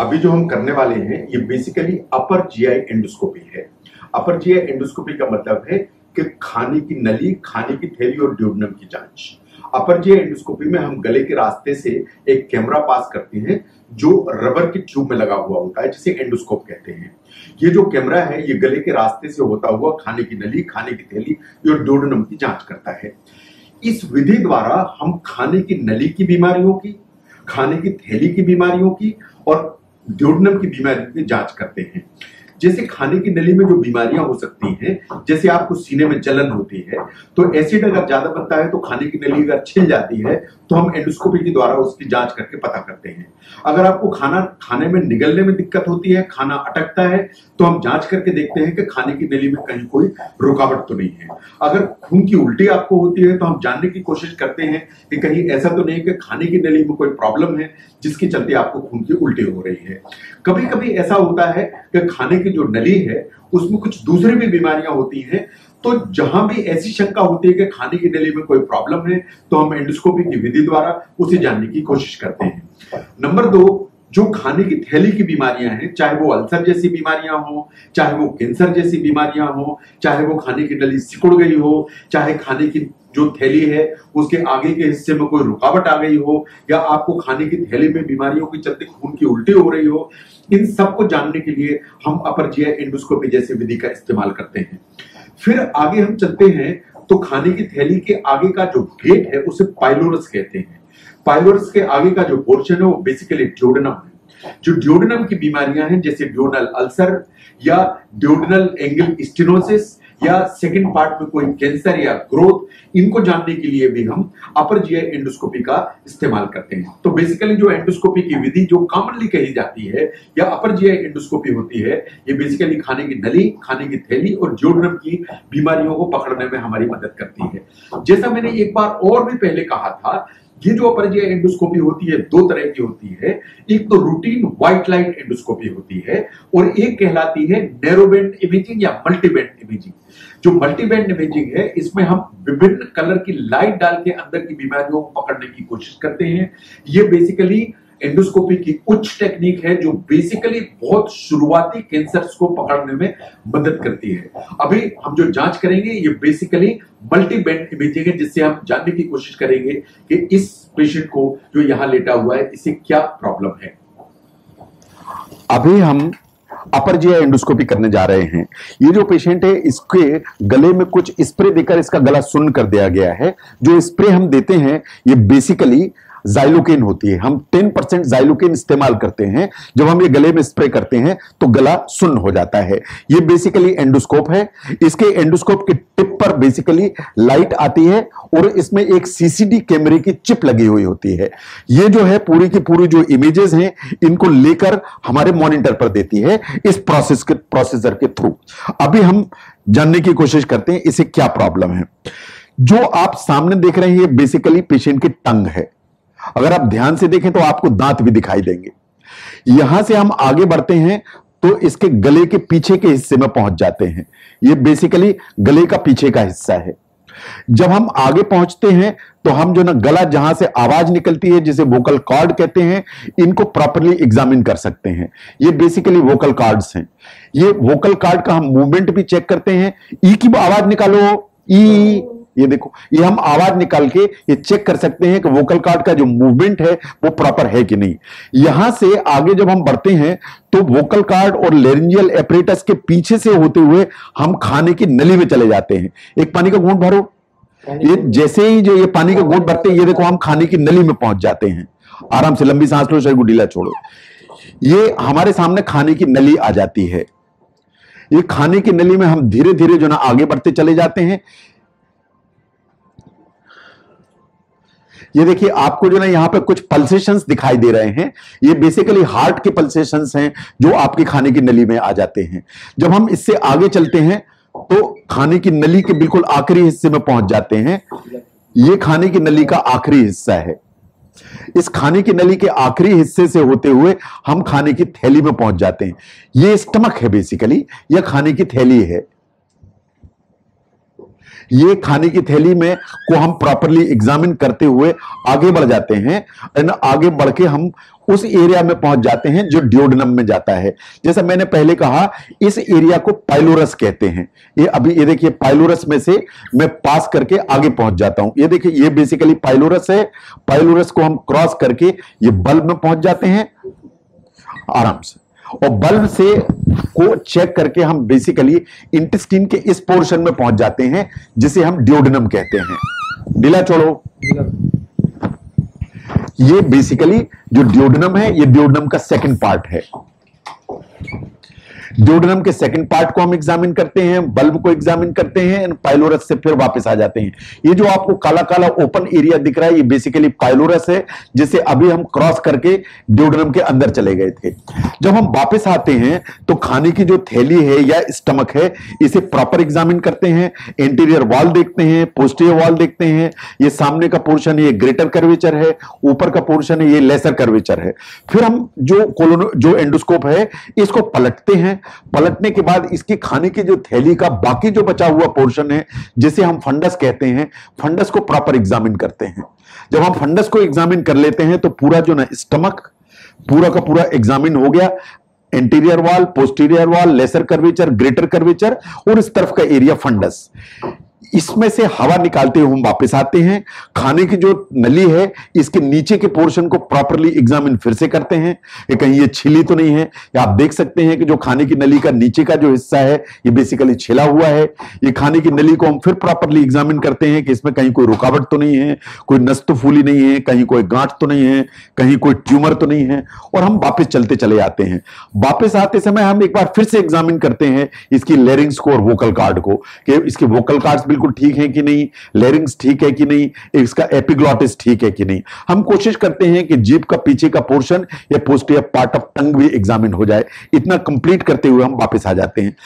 अभी जो हम करने वाले हैं, ये बेसिकली अपर जीआई एंडोस्कोपी है। अपर जीआई एंडोस्कोपी का मतलब है कि खाने की नली, खाने की थैली और ड्यूडनम की जाँच। अपर जीआई एंडोस्कोपी में हम गले के रास्ते से एक कैमरा पास करते हैं, जो रबर की ट्यूब में लगा हुआ होता है, जिसे एंडोस्कोप कहते हैं। ये जो कैमरा है, ये गले के रास्ते से होता हुआ खाने की नली, खाने की थैली और ड्यूडनम की जाँच करता है। इस विधि द्वारा हम खाने की नली की बीमारियों की खाने की थैली की बीमारियों की और ड्यूडनम की बीमारी की जाँच करते हैं। जैसे खाने की नली में जो बीमारियाँ हो सकती हैं, जैसे आपको सीने में जलन होती है तो एसिड अगर ज़्यादा बनता है तो खाने की नली अगर छिल जाती है तो हम एंडोस्कोपी के द्वारा उसकी जाँच करके पता करते हैं। अगर आपको खाना, खाने में निगलने में दिक्कत होती है, खाना अटकता है तो हम जाँच करके देखते हैं कि खाने की नली में कहीं कोई रुकावट तो नहीं है। अगर खून की उल्टी आपको होती है तो हम जानने की कोशिश करते हैं कि कहीं ऐसा तो नहीं कि खाने की नली में कोई प्रॉब्लम है, जिसके चलते आपको खून की उल्टी हो रही है। कभी कभी ऐसा होता है कि खाने की जो नली है, उसमें कुछ दूसरी भी बीमारियाँ होती हैं तो जहाँ भी ऐसी शंका होती है कि खाने की नली में कोई प्रॉब्लम है तो हम एंडोस्कोपी की विधि द्वारा उसे जानने की कोशिश करते हैं। नंबर दो, जो खाने की थैली की बीमारियाँ हैं, चाहे वो अल्सर जैसी बीमारियाँ हो, चाहे वो कैंसर जैसी बीमारियाँ हो, चाहे वो खाने की नली सिकुड़ गई हो, चाहे खाने की जो थैली है, उसके आगे के हिस्से में कोई रुकावट आ गई हो, या आपको खाने की थैली में बीमारियों के चलते खून की उल्टी हो रही हो, इन सबको जानने के लिए हम अपर जिया एंडोस्कोपी जैसी विधि का इस्तेमाल करते हैं। फिर आगे हम चलते हैं तो खाने की थैली के आगे का जो गेट है, उसे पाइलोरस कहते हैं। पाइलोरस के आगे का जो पोर्शन है, वो बेसिकली ड्योडनम है। जो ड्योडनम की बीमारियाँ हैं, जैसे ड्योडनल अल्सर या ड्योडनल एंगल स्टिनोसिस या सेकंड पार्ट में कोई कैंसर या ग्रोथ इनको जानने के लिए भी हम अपर जीआई एंडोस्कोपी का इस्तेमाल करते हैं। तो बेसिकली जो एंडोस्कोपी की विधि जो कॉमनली कही जाती है या अपर जीआई एंडोस्कोपी होती है, ये बेसिकली खाने की नली, खाने की थैली और जोडनम की बीमारियों को पकड़ने में हमारी मदद करती है। जैसा मैंने एक बार और भी पहले कहा था ये जो अपरजय एंडोस्कोपी होती है, दो तरह की होती है। एक तो रूटीन व्हाइट लाइट एंडोस्कोपी होती है और एक कहलाती है नैरोबैंड इमेजिंग या मल्टीबैंड इमेजिंग जो मल्टीबैंड इमेजिंग है, इसमें हम विभिन्न कलर की लाइट डाल के अंदर की बीमारियों को पकड़ने की कोशिश करते हैं। ये बेसिकली एंडोस्कोपी की उच्च टेक्निक है जो बेसिकली बहुत शुरुआती कैंसर्स को पकड़ने में मदद करती है। अभी हम जो जाँच करेंगे, ये बेसिकली मल्टी बैंड इमेजिंग है, जिससे हम जानने की कोशिश करेंगे कि इस पेशेंट को जो यहाँ लेटा हुआ है इसे क्या प्रॉब्लम है। अभी हम अपर जी एंडोस्कोपी करने जा रहे हैं। ये जो पेशेंट है, इसके गले में कुछ स्प्रे देकर इसका गला सुन्न कर दिया गया है। जो स्प्रे हम देते हैं, ये बेसिकली जाइलोकेन होती है। हम 10 परसेंट जाइलोकेन इस्तेमाल करते हैं। जब हम ये गले में स्प्रे करते हैं तो गला सुन्न हो जाता है। ये बेसिकली एंडोस्कोप है। इसके एंडोस्कोप के टिप पर बेसिकली लाइट आती है और इसमें एक सीसीडी कैमरे की चिप लगी हुई होती है। ये जो है पूरी की पूरी जो इमेजेस हैं, इनको लेकर हमारे मॉनिटर पर देती है इस प्रोसेस के प्रोसेसर के थ्रू अभी हम जानने की कोशिश करते हैं, इसे क्या प्रॉब्लम है। जो आप सामने देख रहे हैं, ये बेसिकली पेशेंट की टंग है। अगर आप ध्यान से देखें तो आपको दांत भी दिखाई देंगे। यहाँ से हम आगे बढ़ते हैं तो इसके गले के पीछे के हिस्से में पहुँच जाते हैं। ये बेसिकली गले का पीछे का हिस्सा है। जब हम आगे पहुँचते हैं तो हम जो ना गला जहाँ से आवाज़ निकलती है, जिसे वोकल कॉर्ड कहते हैं, इनको प्रॉपरली एग्जामिन कर सकते हैं। ये बेसिकली वोकल कार्ड्स हैं। ये वोकल कार्ड का हम मूवमेंट भी चेक करते हैं। ई की आवाज़ निकालो। ई। ये देखो ये हम आवाज़ निकाल के ये चेक कर सकते हैं कि वोकल कार्ड का जो मूवमेंट है वो प्रॉपर है कि नहीं। यहाँ से आगे जब हम बढ़ते हैं तो वोकल कार्ड और लेरेंजियल एपरेटस के पीछे से होते हुए हम खाने की नली में चले जाते हैं। एक पानी का घूंट भरो। ये जैसे ही जो ये पानी का घूंट भरते हैं ये देखो हम खाने की नली में पहुँच जाते हैं। आराम से लंबी सांस लो शरीर को ढीला छोड़ो। ये हमारे सामने खाने की नली आ जाती है। ये खाने की नली में हम धीरे धीरे जो ना आगे बढ़ते चले जाते हैं। ये देखिए, आपको जो ना यहाँ पे कुछ पल्सेशंस दिखाई दे रहे हैं। ये बेसिकली हार्ट के पल्सेशंस हैं जो आपके खाने की नली में आ जाते हैं। जब हम इससे आगे चलते हैं तो खाने की नली के बिल्कुल आखिरी हिस्से में पहुँच जाते हैं। ये खाने की नली का आखिरी हिस्सा है। इस खाने की नली के आखिरी हिस्से से होते हुए हम खाने की थैली में पहुँच जाते हैं। ये स्टमक है बेसिकली यह खाने की थैली है। ये खाने की थैली में को हम प्रॉपरली एग्जामिन करते हुए आगे बढ़ जाते हैं एंड आगे बढ़ के हम उस एरिया में पहुँच जाते हैं जो ड्योडनम में जाता है। जैसा मैंने पहले कहा, इस एरिया को पाइलोरस कहते हैं। ये अभी, ये देखिए पाइलोरस में से मैं पास करके आगे पहुँच जाता हूँ। ये देखिए, ये बेसिकली पाइलोरस है। पाइलोरस को हम क्रॉस करके ये बल्ब में पहुँच जाते हैं। आराम से। और बल्ब से को चेक करके हम बेसिकली इंटेस्टिन के इस पोर्शन में पहुँच जाते हैं, जिसे हम ड्योडनम कहते हैं। डीला छोड़ो ये बेसिकली जो ड्योडनम है, ये ड्योडनम का सेकंड पार्ट है। ड्योडनम के सेकंड पार्ट को हम एग्जामिन करते हैं बल्ब को एग्जामिन करते हैं एंड पाइलोरस से फिर वापस आ जाते हैं। ये जो आपको काला काला ओपन एरिया दिख रहा है, ये बेसिकली पाइलोरस है, जिसे अभी हम क्रॉस करके ड्योडनम के अंदर चले गए थे। जब हम वापस आते हैं तो खाने की जो थैली है या स्टमक है, इसे प्रॉपर एग्जामिन करते हैं इंटीरियर वॉल देखते हैं पोस्टियर वॉल देखते हैं। ये सामने का पोर्शन ये ग्रेटर कर्वेचर है, ऊपर का पोर्शन है, ये लेसर कर्वेचर है। फिर हम जो कोलोनो जो एंडोस्कोप है, इसको पलटते हैं पलटने के बाद इसकी खाने की जो थैली का बाकी जो बचा हुआ पोर्शन है, जिसे हम फंडस कहते हैं, फंडस को प्रॉपर एग्जामिन करते हैं। जब हम फंडस को एग्जामिन कर लेते हैं तो पूरा जो ना स्टमक पूरा का पूरा एग्जामिन हो गया। Anterior wall posterior wall lesser curvature greater curvature और इस तरफ़ का एरिया फंडस। इसमें से हवा निकालते हुए हम वापस आते हैं। खाने की जो नली है, इसके नीचे के पोर्शन को प्रॉपरली एग्जामिन फिर से करते हैं। ये कहीं ये छिली तो नहीं है। या आप देख सकते हैं कि जो खाने की नली का नीचे का जो हिस्सा है, ये बेसिकली छिला हुआ है। ये खाने की नली को हम फिर प्रॉपरली एग्जामिन करते हैं कि इसमें कहीं कोई रुकावट तो नहीं है, कोई नस तो फूली नहीं है, कहीं कोई गांठ तो नहीं है, कहीं कोई ट्यूमर तो नहीं है और हम वापस चलते चले आते हैं। वापस आते समय हम एक बार फिर से एग्जामिन करते हैं इसकी लेरिंग्स को और वोकल कार्ड को, कि इसके वोकल कार्ड बिल्कुल ठीक है कि नहीं लेरिंग्स ठीक है कि नहीं, इसका एपिग्लॉटिस ठीक है कि नहीं। हम कोशिश करते हैं कि जीप का पीछे का पोर्शन या पोस्टियर पार्ट ऑफ़ टंग भी एग्जामिन हो जाए। इतना कंप्लीट करते हुए हम वापस आ जाते हैं।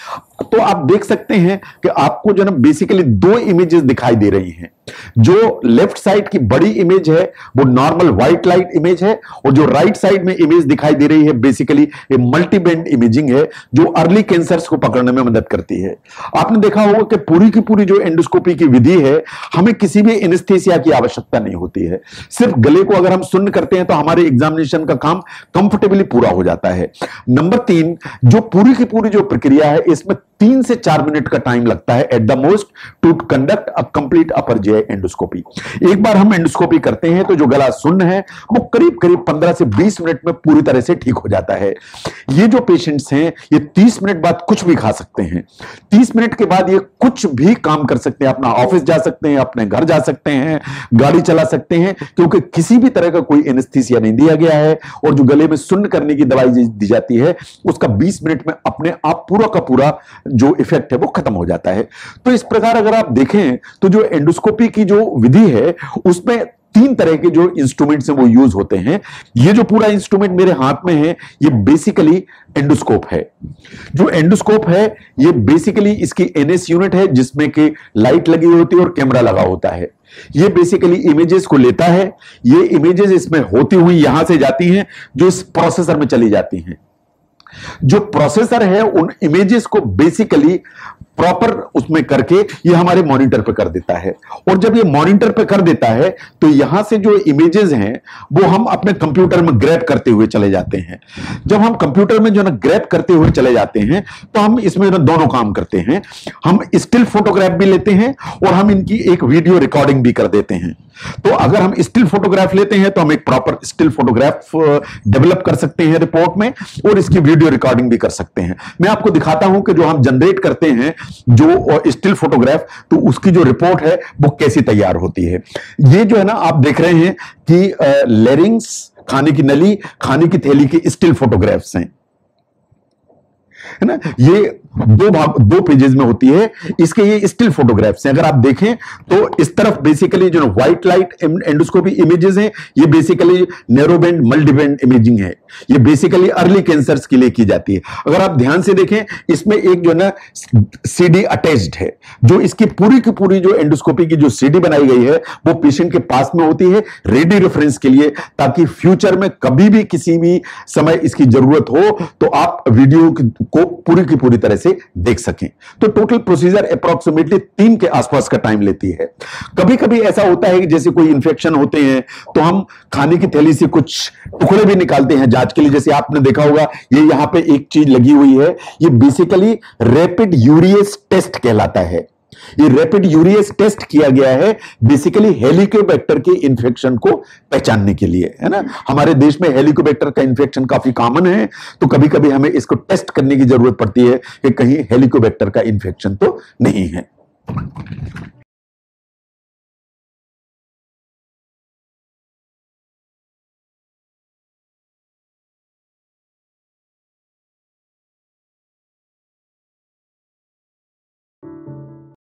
तो आप देख सकते हैं कि आपको जो ना बेसिकली दो इमेजेस दिखाई दे रही हैं। जो लेफ़्ट साइड की बड़ी इमेज है, वो नॉर्मल व्हाइट लाइट इमेज है, और जो राइट right साइड में इमेज दिखाई दे रही है बेसिकली ये मल्टीबेंड इमेजिंग है, जो अर्ली कैंसर्स को पकड़ने में मदद करती है। आपने देखा होगा कि पूरी की पूरी जो एंडोस्कोपी की विधि है, हमें किसी भी एनेस्थेसिया की आवश्यकता नहीं होती है। सिर्फ़ गले को अगर हम सुन्न करते हैं तो हमारे एग्जामिनेशन का काम कंफर्टेबली पूरा हो जाता है। नंबर तीन, जो पूरी की पूरी जो प्रक्रिया है, इसमें तीन से चार मिनट का टाइम लगता है at the most to conduct a complete upper J endoscopy एक बार हम एंडोस्कोपी करते हैं तो जो गला सुन्न है, वो करीब करीब 15 से 20 मिनट में पूरी तरह से ठीक हो जाता है। ये जो पेशेंट्स हैं, ये 30 मिनट बाद कुछ भी खा सकते हैं। 30 मिनट के बाद ये कुछ भी काम कर सकते हैं, अपना ऑफ़िस जा सकते हैं, अपने घर जा सकते हैं, गाड़ी चला सकते हैं, क्योंकि किसी भी तरह का कोई एनेस्थीसिया नहीं दिया गया है और जो गले में सुन्न करने की दवाई दी जाती है, उसका बीस मिनट में अपने आप पूरा का पूरा जो इफ़ेक्ट है, वो खत्म हो जाता है। तो इस प्रकार अगर आप देखें तो जो एंडोस्कोपी की जो विधि है, उसमें तीन तरह के जो इंस्ट्रूमेंट्स हैं, वो यूज़ होते हैं। ये जो पूरा इंस्ट्रूमेंट मेरे हाथ में है, ये बेसिकली एंडोस्कोप है। जो एंडोस्कोप है, ये बेसिकली इसकी एनएस यूनिट है, जिसमें कि लाइट लगी होती है और कैमरा लगा होता है। ये बेसिकली इमेजेस को लेता है। ये इमेजेस इसमें होती हुई यहाँ से जाती हैं, जो इस प्रोसेसर में चली जाती हैं। जो प्रोसेसर है, उन इमेजेस को बेसिकली प्रॉपर उसमें करके ये हमारे मॉनिटर पे कर देता है। और जब ये मॉनिटर पे कर देता है तो यहाँ से जो इमेजेस हैं, वो हम अपने कंप्यूटर में ग्रैप करते हुए चले जाते हैं। जब हम कंप्यूटर में जो ना ग्रैप करते हुए चले जाते हैं तो हम इसमें ना दोनों काम करते हैं। हम स्टिल फोटोग्राफ भी लेते हैं, और हम इनकी एक वीडियो रिकॉर्डिंग भी कर देते हैं। तो अगर हम स्टिल फोटोग्राफ लेते हैं तो हम एक प्रॉपर स्टिल फोटोग्राफ डेवलप कर सकते हैं रिपोर्ट में, और इसकी वीडियो रिकॉर्डिंग भी कर सकते हैं। मैं आपको दिखाता हूँ कि जो हम जनरेट करते हैं, जो स्टिल फोटोग्राफ तो उसकी जो रिपोर्ट है, वो कैसी तैयार होती है। ये जो है ना, आप देख रहे हैं कि लेरिंग्स खाने की नली, खाने की थैली की स्टिल फोटोग्राफ्स हैं। है ना? ये दो भाग, दो पेजेस में होती है। इसके ये स्टिल फोटोग्राफ्स हैं। अगर आप देखें तो इस तरफ़ बेसिकली जो व्हाइट लाइट एंडोस्कोपी इमेजेस हैं, ये बेसिकली नैरोबेंड मल्टीबेंड इमेजिंग है। ये बेसिकली अर्ली कैंसर्स के लिए की जाती है। अगर आप ध्यान से देखें, इसमें एक जो ना सीडी अटैच्ड है। जो इसकी पूरी की पूरी जो एंडोस्कोपी की जो सीडी बनाई गई है, वो पेशेंट के पास में होती है रेडी रेफरेंस के लिए, ताकि फ्यूचर में कभी भी किसी भी समय इसकी ज़रूरत हो तो आप वीडियो को को पूरी की पूरी तरह से देख सकें। तो टोटल प्रोसीजर अप्रोक्सीमेटली तीन के आसपास का टाइम लेती है। कभी कभी ऐसा होता है कि जैसे कोई इंफेक्शन होते हैं तो हम खाने की थैली से कुछ टुकड़े भी निकालते हैं जाँच के लिए। जैसे आपने देखा होगा, ये यहाँ पे एक चीज़ लगी हुई है। ये बेसिकली रैपिड यूरियस टेस्ट कहलाता है। ये रैपिड यूरियस टेस्ट किया गया है बेसिकली हेलिकोबैक्टर के इन्फेक्शन को पहचानने के लिए, है ना? हमारे देश में हेलिकोबैक्टर का इन्फेक्शन काफ़ी कॉमन है तो कभी कभी हमें इसको टेस्ट करने की ज़रूरत पड़ती है कि कहीं हेलिकोबैक्टर का इन्फेक्शन तो नहीं है।